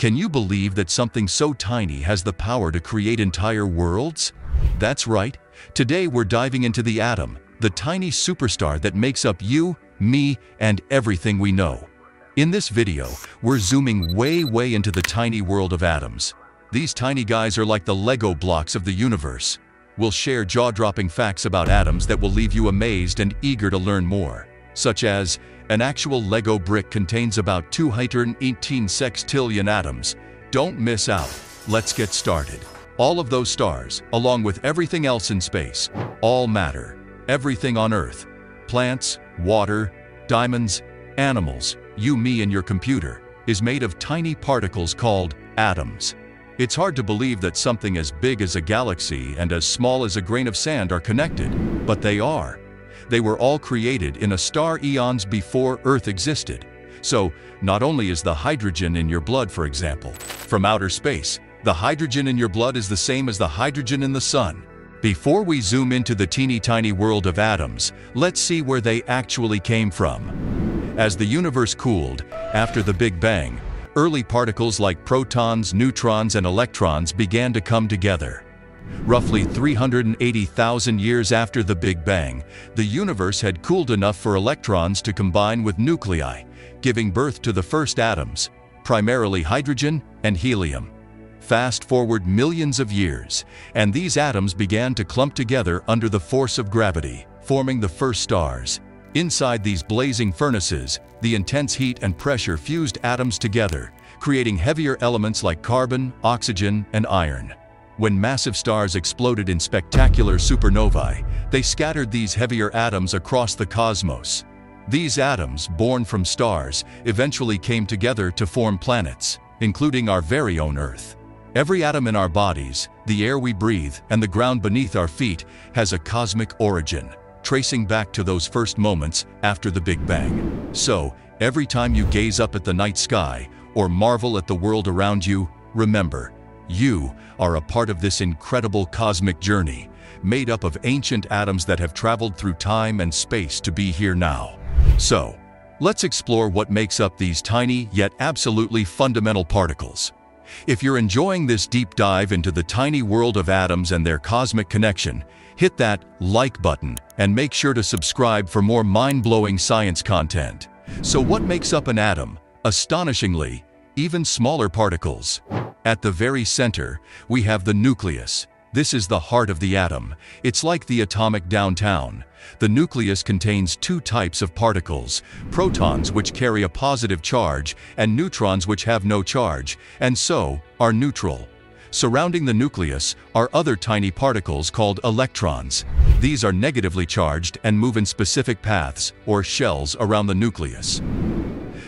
Can you believe that something so tiny has the power to create entire worlds? That's right. Today we're diving into the atom, the tiny superstar that makes up you, me, and everything we know. In this video, we're zooming way, way into the tiny world of atoms. These tiny guys are like the Lego blocks of the universe. We'll share jaw-dropping facts about atoms that will leave you amazed and eager to learn more, such as an actual Lego brick contains about 218 sextillion atoms. Don't miss out. Let's get started. All of those stars, along with everything else in space, all matter. Everything on Earth, plants, water, diamonds, animals, you, me, and your computer, is made of tiny particles called atoms. It's hard to believe that something as big as a galaxy and as small as a grain of sand are connected, but they are. They were all created in a star eons before Earth existed. So, not only is the hydrogen in your blood, for example, from outer space, the hydrogen in your blood is the same as the hydrogen in the sun. Before we zoom into the teeny tiny world of atoms, let's see where they actually came from. As the universe cooled, after the Big Bang, early particles like protons, neutrons, and electrons began to come together. Roughly 380,000 years after the Big Bang, the universe had cooled enough for electrons to combine with nuclei, giving birth to the first atoms, primarily hydrogen and helium. Fast forward millions of years, and these atoms began to clump together under the force of gravity, forming the first stars. Inside these blazing furnaces, the intense heat and pressure fused atoms together, creating heavier elements like carbon, oxygen, and iron. When massive stars exploded in spectacular supernovae, they scattered these heavier atoms across the cosmos. These atoms, born from stars, eventually came together to form planets, including our very own Earth. Every atom in our bodies, the air we breathe, and the ground beneath our feet has a cosmic origin tracing back to those first moments after the Big Bang. So, every time you gaze up at the night sky or marvel at the world around you, remember, you are a part of this incredible cosmic journey, made up of ancient atoms that have traveled through time and space to be here now. So, let's explore what makes up these tiny yet absolutely fundamental particles. If you're enjoying this deep dive into the tiny world of atoms and their cosmic connection, hit that like button and make sure to subscribe for more mind-blowing science content. So what makes up an atom? Astonishingly, even smaller particles. At the very center, we have the nucleus. This is the heart of the atom. It's like the atomic downtown. The nucleus contains two types of particles, protons which carry a positive charge and neutrons which have no charge, and so are neutral. Surrounding the nucleus are other tiny particles called electrons. These are negatively charged and move in specific paths, or shells, around the nucleus.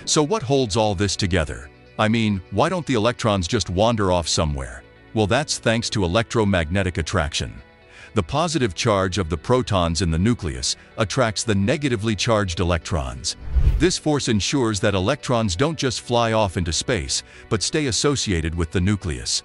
So what holds all this together? I mean, why don't the electrons just wander off somewhere? Well, that's thanks to electromagnetic attraction. The positive charge of the protons in the nucleus attracts the negatively charged electrons. This force ensures that electrons don't just fly off into space, but stay associated with the nucleus.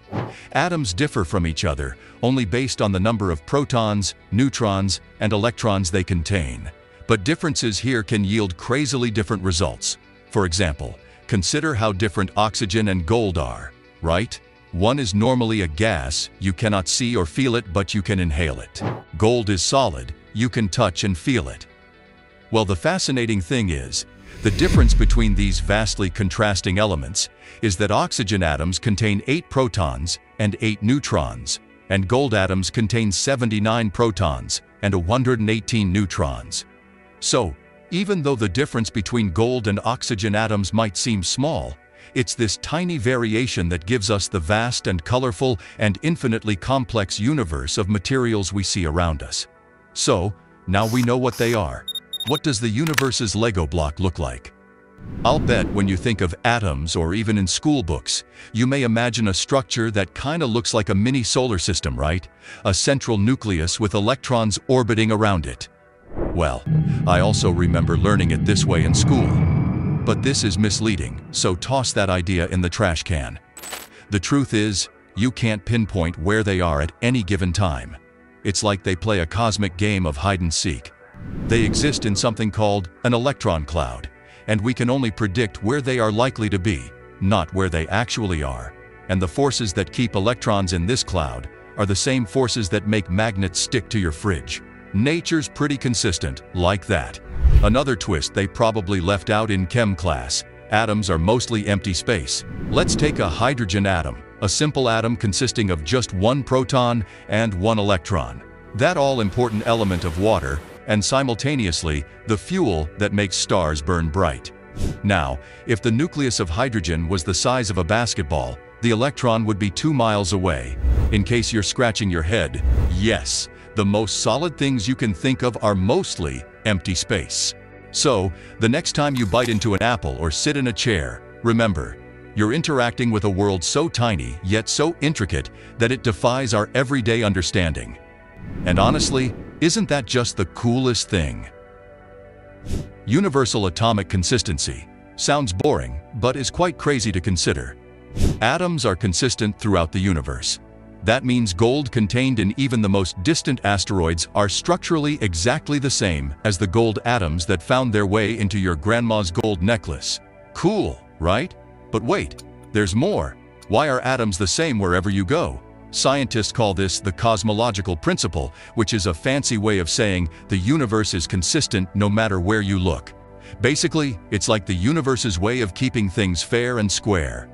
Atoms differ from each other only based on the number of protons, neutrons, and electrons they contain. But differences here can yield crazily different results. For example, consider how different oxygen and gold are, right? One is normally a gas, you cannot see or feel it but you can inhale it. Gold is solid, you can touch and feel it. Well, the fascinating thing is, the difference between these vastly contrasting elements is that oxygen atoms contain 8 protons and 8 neutrons, and gold atoms contain 79 protons and 118 neutrons. So, even though the difference between gold and oxygen atoms might seem small, it's this tiny variation that gives us the vast and colorful and infinitely complex universe of materials we see around us. So, now we know what they are. What does the universe's Lego block look like? I'll bet when you think of atoms or even in school books, you may imagine a structure that kinda looks like a mini solar system, right? A central nucleus with electrons orbiting around it. Well, I also remember learning it this way in school. But this is misleading, so toss that idea in the trash can. The truth is, you can't pinpoint where they are at any given time. It's like they play a cosmic game of hide-and-seek. They exist in something called an electron cloud, and we can only predict where they are likely to be, not where they actually are. And the forces that keep electrons in this cloud are the same forces that make magnets stick to your fridge. Nature's pretty consistent, like that. Another twist they probably left out in chem class. Atoms are mostly empty space. Let's take a hydrogen atom, a simple atom consisting of just one proton and one electron. That all-important element of water, and simultaneously, the fuel that makes stars burn bright. Now, if the nucleus of hydrogen was the size of a basketball, the electron would be two miles away. In case you're scratching your head, yes, the most solid things you can think of are mostly empty space. So, the next time you bite into an apple or sit in a chair, remember, you're interacting with a world so tiny yet so intricate that it defies our everyday understanding. And honestly, isn't that just the coolest thing? Universal atomic consistency sounds boring, but is quite crazy to consider. Atoms are consistent throughout the universe. That means gold contained in even the most distant asteroids are structurally exactly the same as the gold atoms that found their way into your grandma's gold necklace. Cool, right? But wait, there's more. Why are atoms the same wherever you go? Scientists call this the cosmological principle, which is a fancy way of saying the universe is consistent no matter where you look. Basically, it's like the universe's way of keeping things fair and square.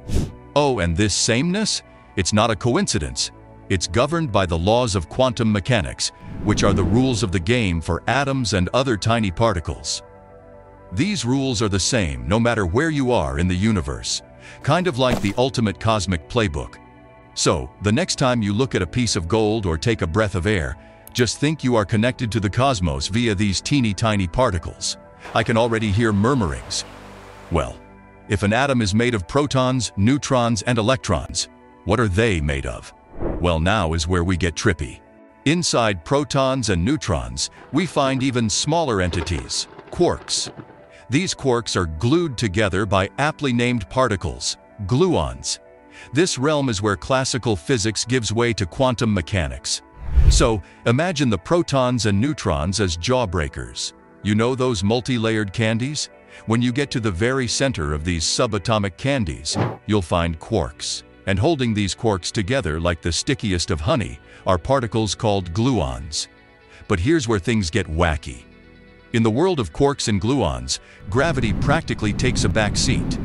Oh, and this sameness? It's not a coincidence. It's governed by the laws of quantum mechanics, which are the rules of the game for atoms and other tiny particles. These rules are the same no matter where you are in the universe, kind of like the ultimate cosmic playbook. So, the next time you look at a piece of gold or take a breath of air, just think you are connected to the cosmos via these teeny tiny particles. I can already hear murmurings. Well, if an atom is made of protons, neutrons, and electrons, what are they made of? Well, now is where we get trippy. Inside protons and neutrons, we find even smaller entities, quarks. These quarks are glued together by aptly named particles, gluons. This realm is where classical physics gives way to quantum mechanics. So, imagine the protons and neutrons as jawbreakers. You know those multi-layered candies? When you get to the very center of these subatomic candies, you'll find quarks. And holding these quarks together like the stickiest of honey are particles called gluons. But here's where things get wacky. In the world of quarks and gluons, gravity practically takes a back seat.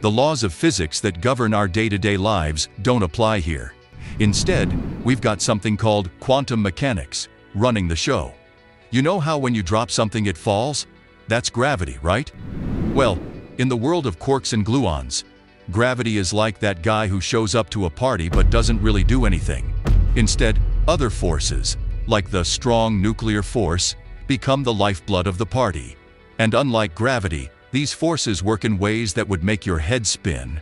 The laws of physics that govern our day-to-day -day lives don't apply here. Instead, we've got something called quantum mechanics, running the show. You know how when you drop something it falls? That's gravity, right? Well, in the world of quarks and gluons, gravity is like that guy who shows up to a party but doesn't really do anything. Instead, other forces, like the strong nuclear force, become the lifeblood of the party. And unlike gravity, these forces work in ways that would make your head spin.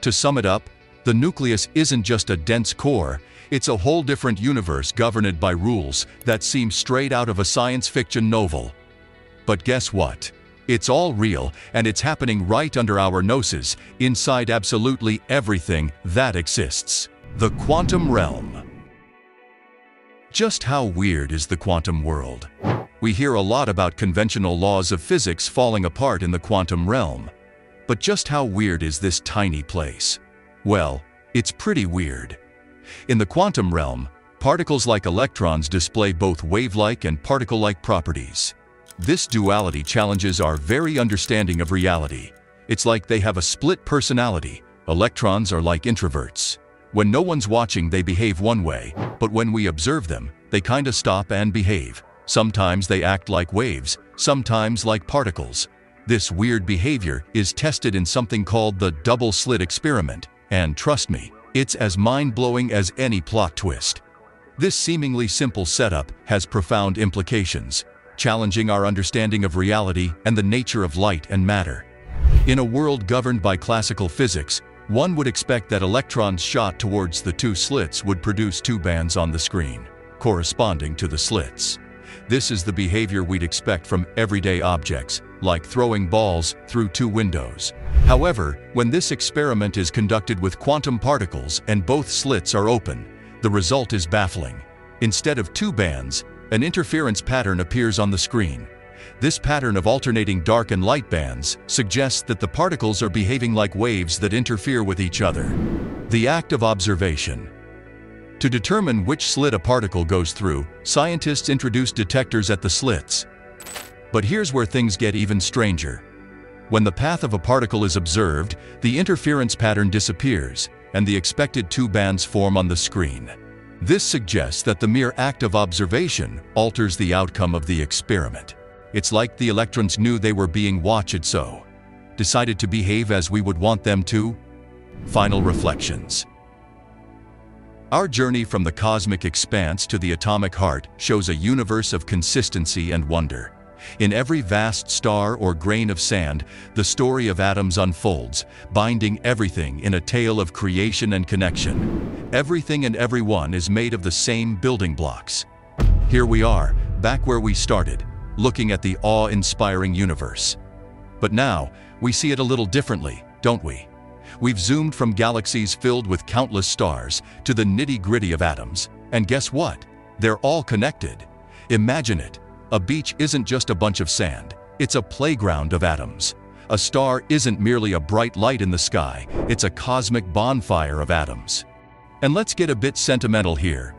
To sum it up, the nucleus isn't just a dense core, it's a whole different universe governed by rules that seem straight out of a science fiction novel. But guess what? It's all real, and it's happening right under our noses, inside absolutely everything that exists. The quantum realm. Just how weird is the quantum world? We hear a lot about conventional laws of physics falling apart in the quantum realm. But just how weird is this tiny place? Well, it's pretty weird. In the quantum realm, particles like electrons display both wave-like and particle-like properties. This duality challenges our very understanding of reality. It's like they have a split personality. Electrons are like introverts. When no one's watching they behave one way, but when we observe them, they kinda stop and behave. Sometimes they act like waves, sometimes like particles. This weird behavior is tested in something called the double slit experiment, and trust me, it's as mind-blowing as any plot twist. This seemingly simple setup has profound implications, challenging our understanding of reality and the nature of light and matter. In a world governed by classical physics, one would expect that electrons shot towards the two slits would produce two bands on the screen, corresponding to the slits. This is the behavior we'd expect from everyday objects, like throwing balls through two windows. However, when this experiment is conducted with quantum particles and both slits are open, the result is baffling. Instead of two bands, an interference pattern appears on the screen. This pattern of alternating dark and light bands suggests that the particles are behaving like waves that interfere with each other. The act of observation. To determine which slit a particle goes through, scientists introduce detectors at the slits. But here's where things get even stranger. When the path of a particle is observed, the interference pattern disappears, and the expected two bands form on the screen. This suggests that the mere act of observation alters the outcome of the experiment. It's like the electrons knew they were being watched so decided to behave as we would want them to. Final reflections. Our journey from the cosmic expanse to the atomic heart shows a universe of consistency and wonder. In every vast star or grain of sand, the story of atoms unfolds, binding everything in a tale of creation and connection. Everything and everyone is made of the same building blocks. Here we are, back where we started, looking at the awe-inspiring universe. But now, we see it a little differently, don't we? We've zoomed from galaxies filled with countless stars to the nitty-gritty of atoms, and guess what? They're all connected. Imagine it, a beach isn't just a bunch of sand, it's a playground of atoms. A star isn't merely a bright light in the sky, it's a cosmic bonfire of atoms. And let's get a bit sentimental here.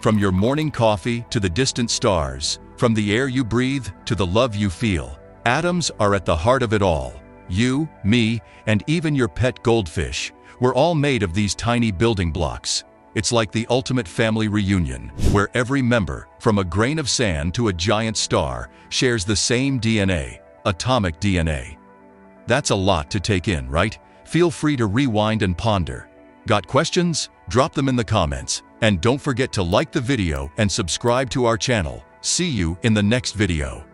From your morning coffee to the distant stars, from the air you breathe to the love you feel, atoms are at the heart of it all. You, me, and even your pet goldfish, we're all made of these tiny building blocks. It's like the ultimate family reunion, where every member, from a grain of sand to a giant star, shares the same DNA, atomic DNA. That's a lot to take in, right? Feel free to rewind and ponder. Got questions? Drop them in the comments. And don't forget to like the video and subscribe to our channel. See you in the next video.